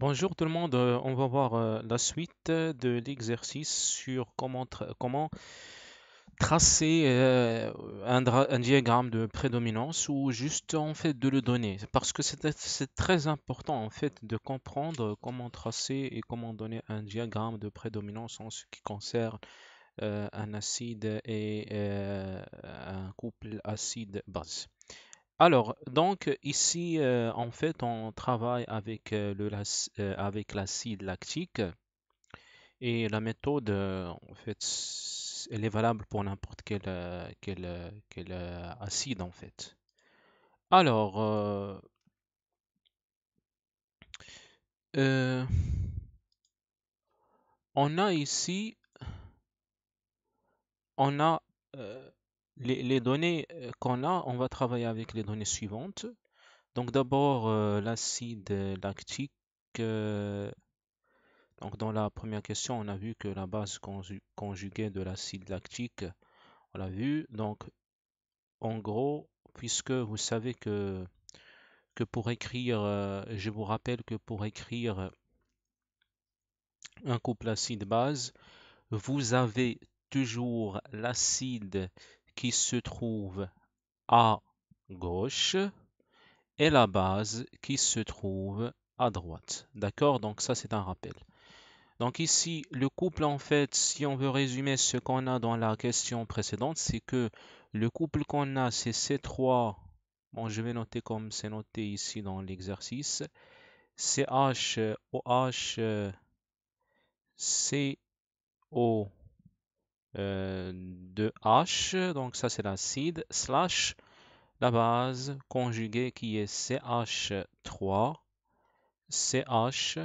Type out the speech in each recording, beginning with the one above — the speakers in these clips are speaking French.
Bonjour tout le monde, euh, on va voir euh, la suite de l'exercice sur comment, tra- comment tracer euh, un, diagramme de prédominance ou juste en fait de le donner. Parce que c'est très important en fait de comprendre comment tracer et comment donner un diagramme de prédominance en ce qui concerne un acide et un couple acide-base. Alors, donc ici, euh, en fait, on travaille avec euh, le, euh, avec l'acide lactique et la méthode, en fait, elle est valable pour n'importe quel, acide, en fait. Alors, on a ici, on a les, données euh, qu'on a, on va travailler avec les données suivantes. Donc d'abord, euh, l'acide lactique. euh, Donc, dans la première question, on a vu que la base conju- conjuguée de l'acide lactique, on l'a vu. Donc, en gros, puisque vous savez que, que pour écrire, je vous rappelle que pour écrire un couple acide-base, vous avez toujours l'acide qui se trouve à gauche et la base qui se trouve à droite. D'accord? Donc, ça, c'est un rappel. Donc ici, le couple, en fait, si on veut résumer ce qu'on a dans la question précédente, c'est que le couple qu'on a, c'est C3. Bon, je vais noter comme c'est noté ici dans l'exercice. CH, OH, CO, euh, 2H. Donc ça, c'est l'acide. Slash la base conjuguée qui est CH3, CH,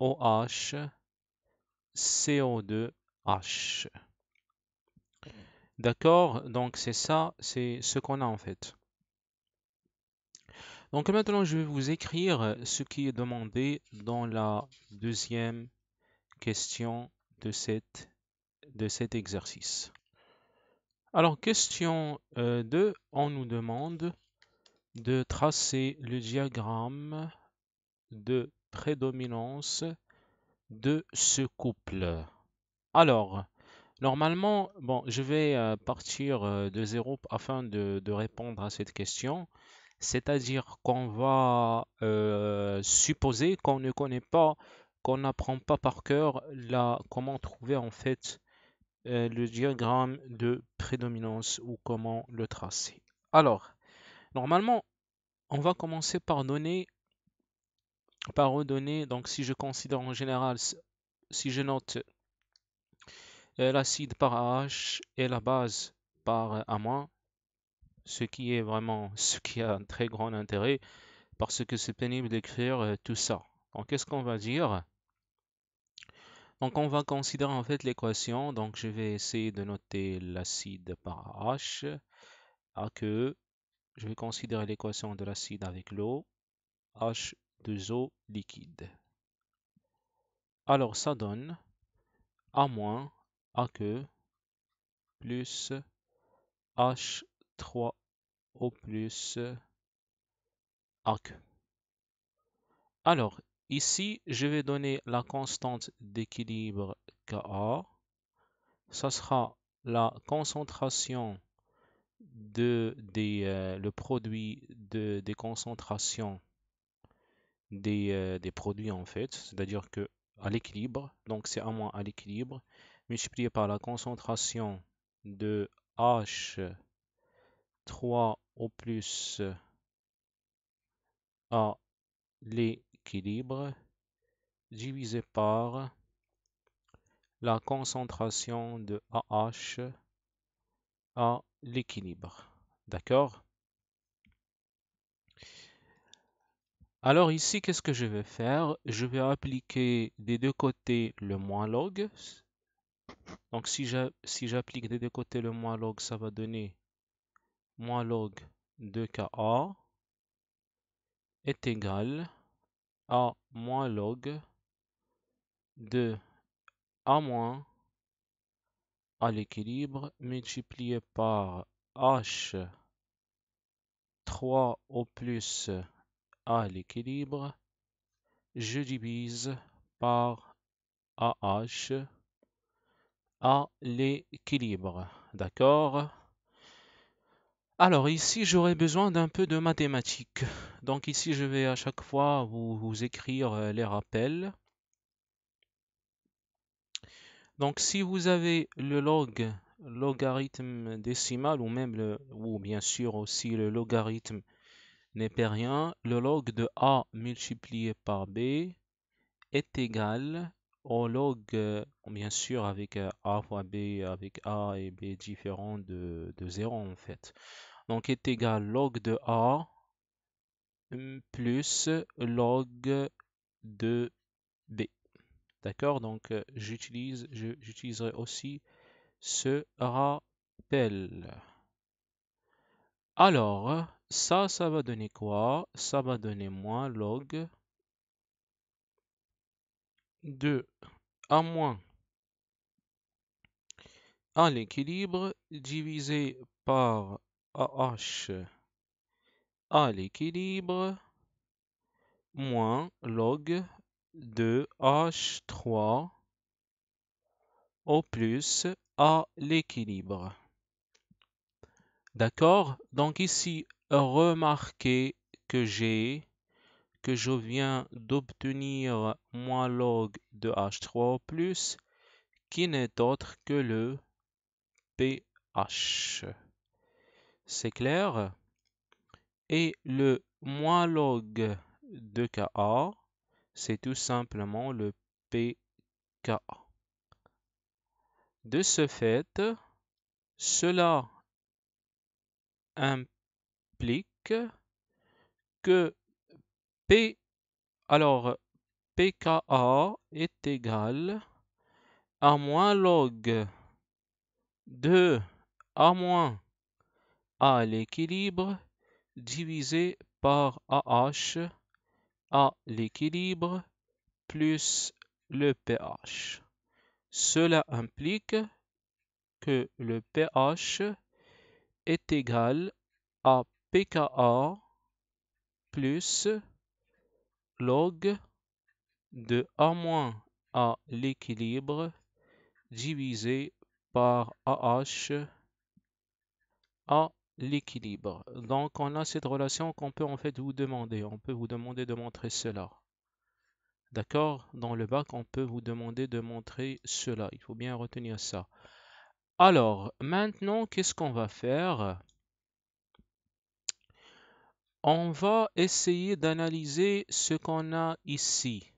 OH, CO2H. D'accord? Donc c'est ça, c'est ce qu'on a en fait. Donc maintenant, je vais vous écrire ce qui est demandé dans la deuxième question de, cette, de cet exercice. Alors, question euh, 2, on nous demande de tracer le diagramme de prédominance de ce couple. Alors, normalement, bon, je vais euh, partir euh, de zéro afin de, répondre à cette question. C'est-à-dire qu'on va euh, supposer qu'on ne connaît pas, qu'on n'apprend pas par cœur la, comment trouver en fait euh, le diagramme de prédominance ou comment le tracer. Alors, normalement, on va commencer par donner, par redonner, donc si je considère en général, si je note euh, l'acide par AH et la base par A-, ce qui est vraiment ce qui a un très grand intérêt parce que c'est pénible d'écrire euh, tout ça. Donc, qu'est-ce qu'on va dire? Donc, on va considérer en fait l'équation. Donc, je vais essayer de noter l'acide par H, que Je vais considérer l'équation de l'acide avec l'eau, H2O liquide. Alors, ça donne A moins AQ plus H3O plus AQ. Alors, ici, je vais donner la constante d'équilibre Ka. Ça sera la concentration de des, euh, le produit de, des concentrations des, euh, des produits en fait, c'est-à-dire que à l'équilibre, donc c'est moins à l'équilibre, multiplié par la concentration de H3O plus à divisé par la concentration de AH à l'équilibre. D'accord? Alors ici, qu'est-ce que je vais faire? Je vais appliquer des deux côtés le moins log. Donc si j'applique des deux côtés le moins log, ça va donner moins log de Ka est égal à moins log de A moins à l'équilibre multiplié par H 3 au plus à l'équilibre je divise par AH à l'équilibre. D'accord? Alors ici, j'aurais besoin d'un peu de mathématiques. Donc ici, je vais à chaque fois vous, écrire euh, les rappels. Donc si vous avez le log, logarithme décimal ou même le, ou bien sûr aussi le logarithme népérien, le log de a multiplié par b est égal au log, euh, bien sûr avec euh, a fois b, avec a et b différents de, de 0 en fait. Donc est égal log de a plus log de b. D'accord? Donc euh, j'utilise, j'utiliserai aussi ce rappel. Alors, ça, ça va donner quoi? Ça va donner moins log de A moins à l'équilibre divisé par AH à l'équilibre moins log de H3 au plus à l'équilibre. D'accord? Donc ici, remarquez que j'ai que je viens d'obtenir moins log de H3 plus qui n'est autre que le pH. C'est clair? Et le moins log de Ka, c'est tout simplement le pK. De ce fait, cela implique que P, alors pKa est égal à moins log de A moins à l'équilibre divisé par AH à l'équilibre plus le pH. Cela implique que le pH est égal à pKa plus log de A- à l'équilibre divisé par AH à l'équilibre. Donc on a cette relation qu'on peut en fait vous demander. On peut vous demander de montrer cela. D'accord? Dans le bac, on peut vous demander de montrer cela. Il faut bien retenir ça. Alors, maintenant, qu'est-ce qu'on va faire? On va essayer d'analyser ce qu'on a ici.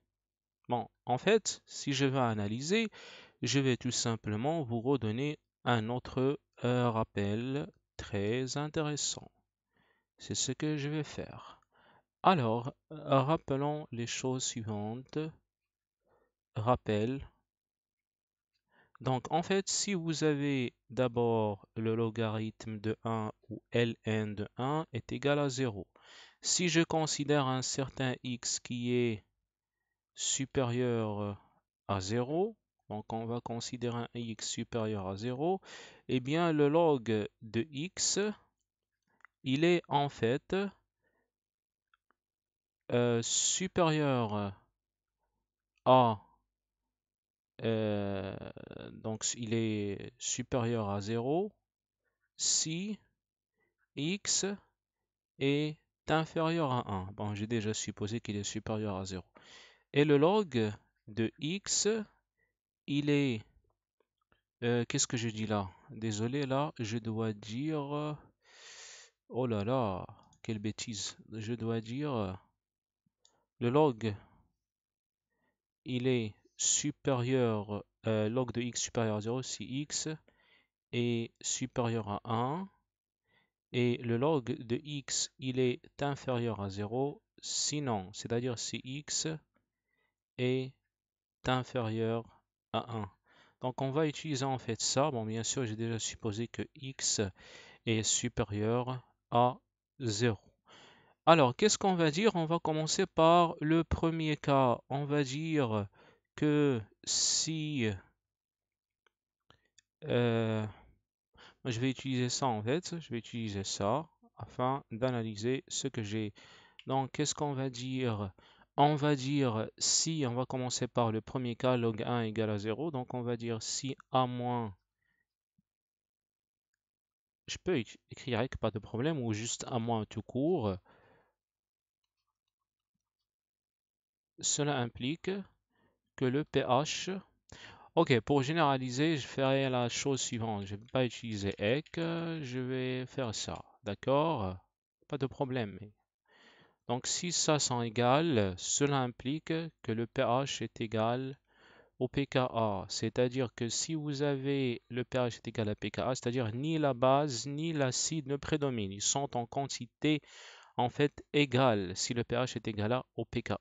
Bon, en fait, si je vais analyser, je vais tout simplement vous redonner un autre euh, rappel très intéressant. C'est ce que je vais faire. Alors, rappelons les choses suivantes. Rappel. Donc, en fait, si vous avez d'abord le logarithme de 1 ou ln de 1 est égal à 0. Si je considère un certain x qui est supérieur à 0, donc on va considérer un x supérieur à 0, eh bien le log de x, il est en fait euh, supérieur à euh, donc il est supérieur à 0 si x est inférieur à 1. Bon, j'ai déjà supposé qu'il est supérieur à 0. Et le log de x, il est... Euh, qu'est-ce que je dis là? Désolé, là, je dois dire... Oh là là, quelle bêtise. Je dois dire le log, il est supérieur, euh, log de x supérieur à 0 si x est supérieur à 1 et le log de x il est inférieur à 0 sinon, c'est-à-dire si x est inférieur à 1. Donc on va utiliser en fait ça. Bon bien sûr j'ai déjà supposé que x est supérieur à 0. Alors, qu'est-ce qu'on va dire? On va commencer par le premier cas. On va dire que si... Euh, je vais utiliser ça en fait. Je vais utiliser ça afin d'analyser ce que j'ai. Donc, qu'est-ce qu'on va dire? On va dire si, on va commencer par le premier cas, log 1 égale à 0. Donc on va dire si A moins, je peux écrire avec pas de problème, ou juste A moins tout court. Cela implique le pH Ok, pour généraliser, je ferai la chose suivante. Je ne vais pas utiliser EC, je vais faire ça. D'accord? Pas de problème. Donc, si ça sont égales, cela implique que le pH est égal au pKa. C'est-à-dire que si vous avez le pH est égal à pKa, c'est-à-dire ni la base ni l'acide ne prédominent. Ils sont en quantité en fait égale si le pH est égal au pKa.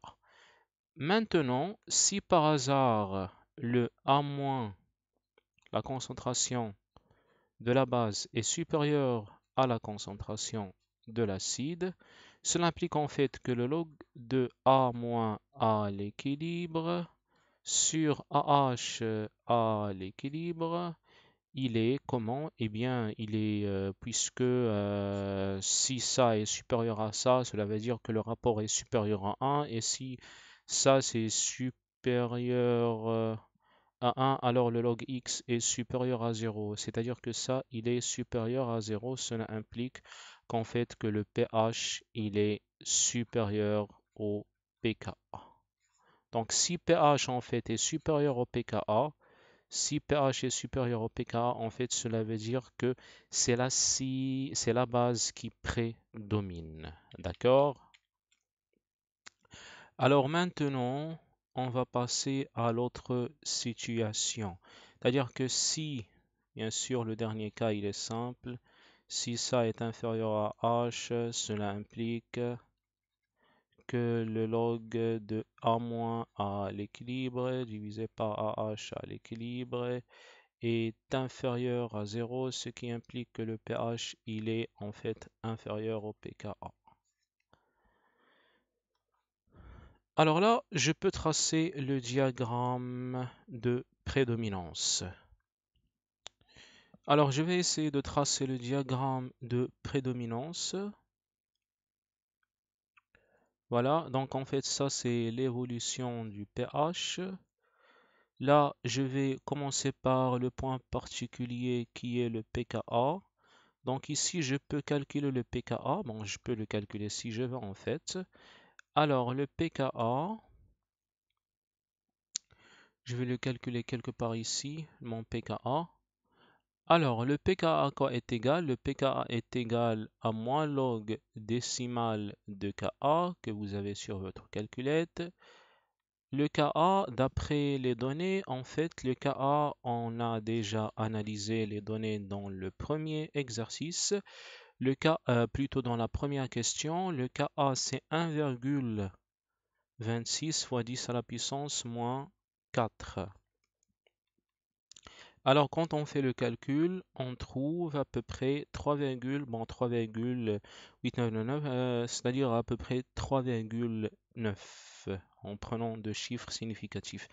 Maintenant, si par hasard le A-, la concentration de la base est supérieure à la concentration de l'acide, cela implique en fait que le log de A- à l'équilibre sur AH à l'équilibre, il est comment? Eh bien, il est euh, puisque euh, si ça est supérieur à ça, cela veut dire que le rapport est supérieur à 1 et si ça c'est supérieur euh, à 1, alors le log x est supérieur à 0. C'est-à-dire que ça, il est supérieur à 0. Cela implique qu'en fait que le pH, il est supérieur au pKa. Donc si pH en fait est supérieur au pKa, si pH est supérieur au pKa, en fait cela veut dire que c'est la, si, la base qui prédomine. D'accord? Alors maintenant, on va passer à l'autre situation. C'est-à-dire que si, bien sûr, le dernier cas, il est simple, si ça est inférieur à h, cela implique que le log de a- à l'équilibre divisé par ah à l'équilibre est inférieur à 0, ce qui implique que le pH il est en fait inférieur au pKa. Alors là, je peux tracer le diagramme de prédominance. Alors, je vais essayer de tracer le diagramme de prédominance. Voilà, donc en fait, ça c'est l'évolution du pH. Là, je vais commencer par le point particulier qui est le pKa. Donc ici, je peux calculer le pKa. Bon, je peux le calculer si je veux en fait. Alors, le pKa, je vais le calculer quelque part ici, mon pKa. Alors, le pKa quoi est égal? Le pKa est égal à moins log décimal de Ka que vous avez sur votre calculette. Le Ka, d'après les données, en fait, le Ka, on a déjà analysé les données dans le premier exercice. Le euh, plutôt dans la première question, le Ka c'est 1,26 fois 10 à la puissance moins 4. Alors, quand on fait le calcul, on trouve à peu près 3,899, euh, c'est-à-dire à peu près 3,9 en prenant de chiffres significatifs.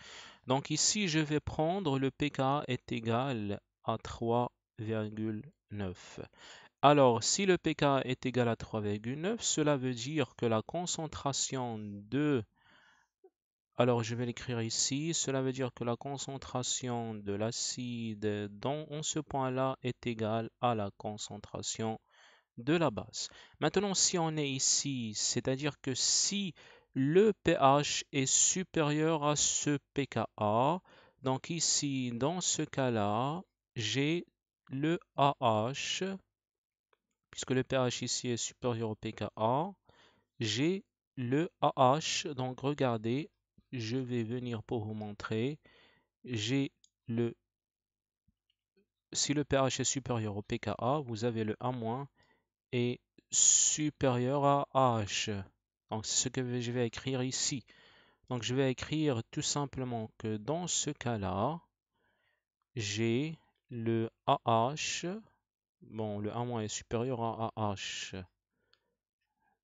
Donc ici, je vais prendre le pK est égal à 3,9. Alors, si le pK est égal à 3,9, cela veut dire que la concentration de alors, je vais l'écrire ici. Cela veut dire que la concentration de l'acide dans ce point-là est égale à la concentration de la base. Maintenant, si on est ici, c'est-à-dire que si le pH est supérieur à ce pKa, donc ici, dans ce cas-là, j'ai le AH, puisque le pH ici est supérieur au pKa, j'ai le AH, donc regardez, je vais venir pour vous montrer. J'ai le si le pH est supérieur au pKa, vous avez le A- est supérieur à H. Donc c'est ce que je vais écrire ici. Donc je vais écrire tout simplement que dans ce cas-là, j'ai le AH. Bon, le A- est supérieur à AH.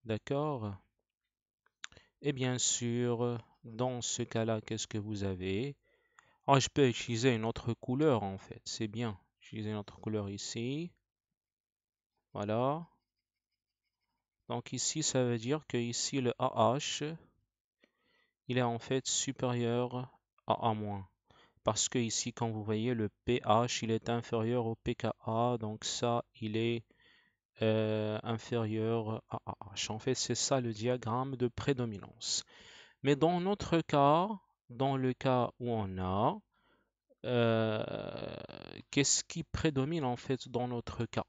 D'accord? Et bien sûr, dans ce cas-là, qu'est-ce que vous avez? Ah, Je peux utiliser une autre couleur en fait, c'est bien. Utiliser une autre couleur ici. Voilà. Donc ici, ça veut dire que ici le AH, il est en fait supérieur à A-. Parce que ici, quand vous voyez le pH, il est inférieur au pKa, donc ça, il est euh, inférieur à AH. En fait, c'est ça le diagramme de prédominance. Mais dans notre cas, dans le cas où on a, euh, qu'est-ce qui prédomine en fait dans notre cas?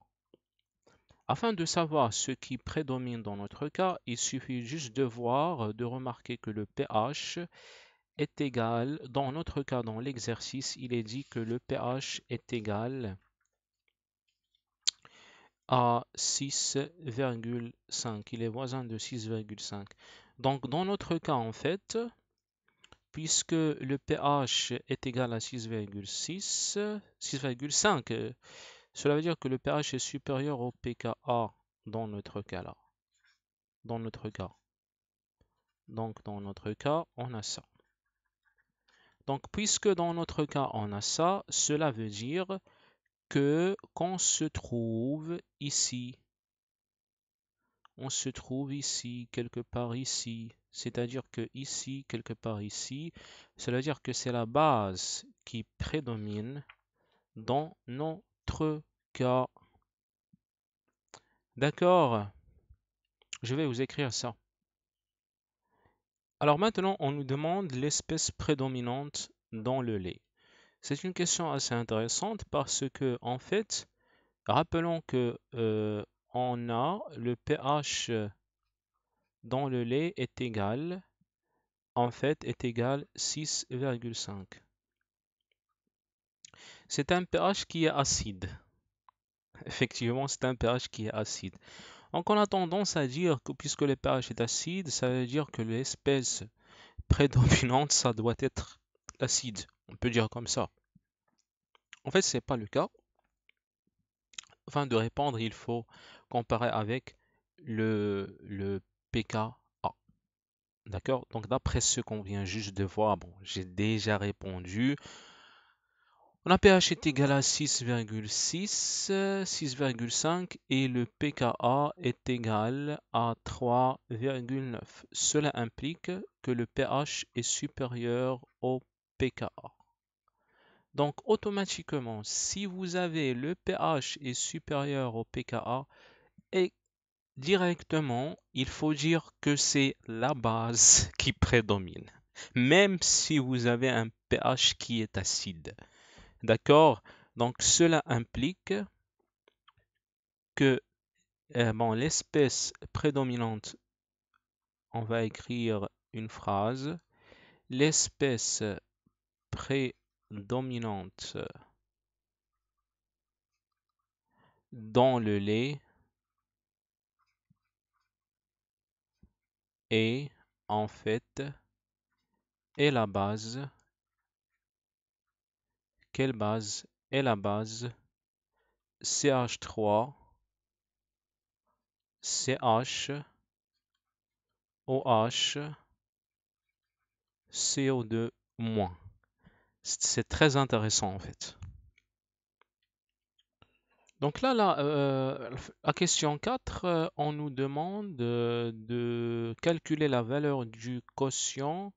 Afin de savoir ce qui prédomine dans notre cas, il suffit juste de voir, de remarquer que le pH est égal, dans notre cas, dans l'exercice, il est dit que le pH est égal à 6,5. Il est voisin de 6,5. Donc, dans notre cas, en fait, puisque le pH est égal à 6,6, 6,5, cela veut dire que le pH est supérieur au pKa dans notre cas là. Dans notre cas. Donc dans notre cas, on a ça. Donc puisque dans notre cas, on a ça, cela veut dire que qu'on se trouve ici, on se trouve ici, quelque part ici, c'est-à-dire que ici, quelque part ici, cela veut dire que c'est la base qui prédomine dans notre cas. D'accord? Je vais vous écrire ça. Alors maintenant, on nous demande l'espèce prédominante dans le lait. C'est une question assez intéressante parce que, en fait, rappelons que euh, on a le pH dans le lait est égal, en fait, est égal 6,5. C'est un pH qui est acide. Effectivement, c'est un pH qui est acide. Donc on a tendance à dire que puisque le pH est acide, ça veut dire que l'espèce prédominante, ça doit être acide. On peut dire comme ça. En fait, ce n'est pas le cas. Afin de répondre, il faut comparer avec le, le pKa. D'accord? Donc d'après ce qu'on vient juste de voir, bon, j'ai déjà répondu. On pH est égal à 6,6, 6,5 et le pKa est égal à 3,9. Cela implique que le pH est supérieur au pKa. Donc automatiquement, si vous avez le pH est supérieur au pKa, et directement, il faut dire que c'est la base qui prédomine, même si vous avez un pH qui est acide. D'accord? Donc cela implique que euh, l'espèce prédominante, on va écrire une phrase, l'espèce prédominante dans le lait est en fait est la base quelle base est la base CH3 CH OH CO2 moins? C'est très intéressant en fait. Donc là, la, euh, la question 4, euh, on nous demande de calculer la valeur du quotient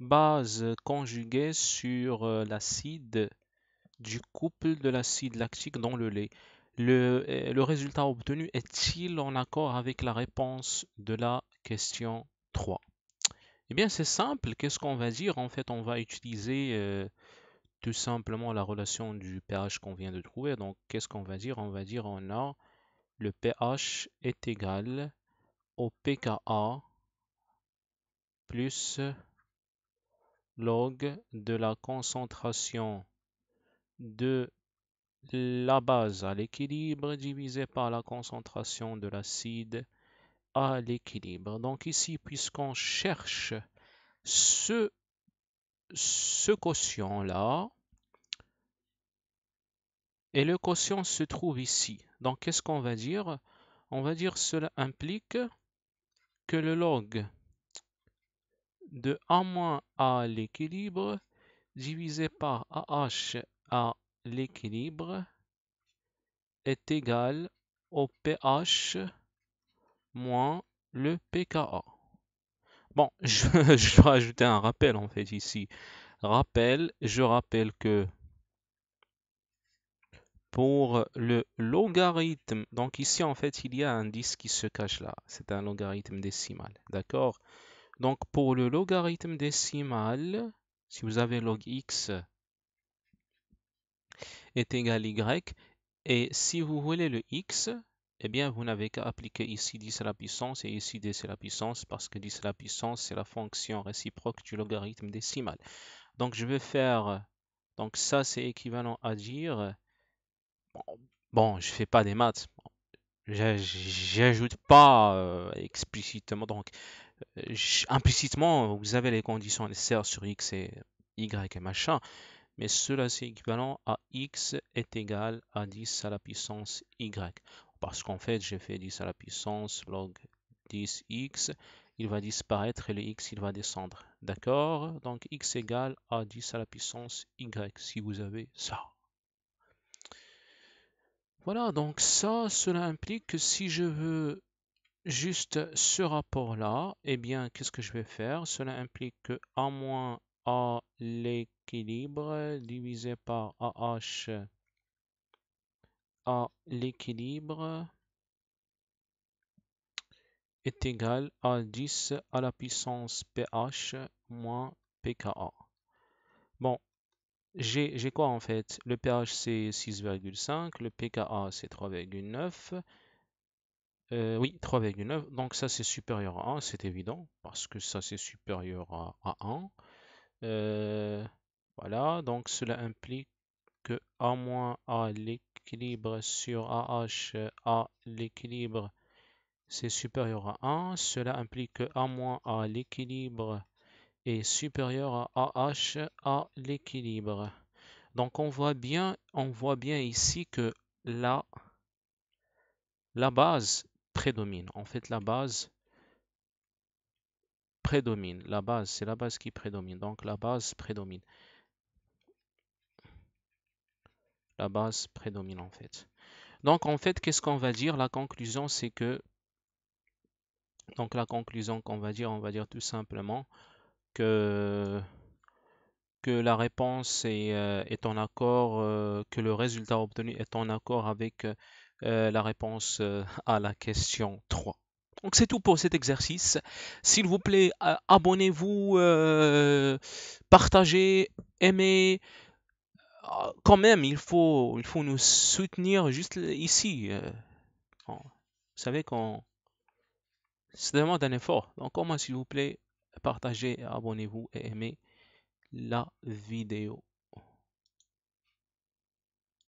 base conjuguée sur euh, l'acide du couple de l'acide lactique dans le lait. Le, le résultat obtenu est-il en accord avec la réponse de la question 3 Eh bien, c'est simple. Qu'est-ce qu'on va dire? En fait, on va utiliser euh, tout simplement la relation du pH qu'on vient de trouver. Donc, qu'est-ce qu'on va dire? On va dire on a le pH est égal au pKa plus log de la concentration de la base à l'équilibre divisé par la concentration de l'acide à l'équilibre. Donc ici, puisqu'on cherche ce, quotient-là, et le quotient se trouve ici. Donc qu'est-ce qu'on va dire? On va dire cela implique que le log de A à l'équilibre divisé par AH l'équilibre est égal au pH moins le pKa. Bon, je, je dois ajouter un rappel en fait ici. Rappel, je rappelle que pour le logarithme, donc ici en fait il y a un 10 qui se cache là, c'est un logarithme décimal, d'accord? Donc pour le logarithme décimal, si vous avez log x est égal à y, et si vous voulez le x, eh bien vous n'avez qu'à appliquer ici 10 à la puissance et ici 10 à la puissance, parce que 10 à la puissance c'est la fonction réciproque du logarithme décimal. Donc je vais faire, donc ça c'est équivalent à dire Bon, je fais pas des maths. J'ajoute pas euh, explicitement. Donc, euh, implicitement, vous avez les conditions nécessaires sur x et y et machin. Mais cela, c'est équivalent à x est égal à 10 à la puissance y. Parce qu'en fait, j'ai fait 10 à la puissance log 10x. Il va disparaître et le x, il va descendre. D'accord? Donc, x égale à 10 à la puissance y, si vous avez ça. Voilà, donc ça, cela implique que si je veux juste ce rapport-là, eh bien, qu'est-ce que je vais faire? Cela implique que A moins A l'équilibre divisé par AH A l'équilibre est égal à 10 à la puissance pH moins pKa. Bon, j'ai quoi en fait? Le pH c'est 6,5, le pKa c'est 3,9. Euh, oui, 3,9. Donc ça c'est supérieur à 1, c'est évident, parce que ça c'est supérieur à, 1. Euh, voilà, donc cela implique que A moins A l'équilibre sur AH A l'équilibre c'est supérieur à 1. Cela implique que A moins A l'équilibre est supérieur à AH à l'équilibre. Donc on voit bien, on voit bien ici que la, la base prédomine. En fait, la base prédomine. La base, c'est la base qui prédomine. Donc la base prédomine. La base prédomine en fait. Donc en fait, qu'est-ce qu'on va dire? La conclusion, c'est que donc la conclusion qu'on va dire, on va dire tout simplement que que la réponse est, euh, en accord, euh, que le résultat obtenu est en accord avec euh, la réponse à la question 3. Donc c'est tout pour cet exercice. S'il vous plaît, abonnez-vous, partagez, aimez. Quand même, il faut, il faut nous soutenir juste ici. Vous savez qu'on... Ça demande un effort. Donc moins, s'il vous plaît, partagez, abonnez-vous et aimez la vidéo.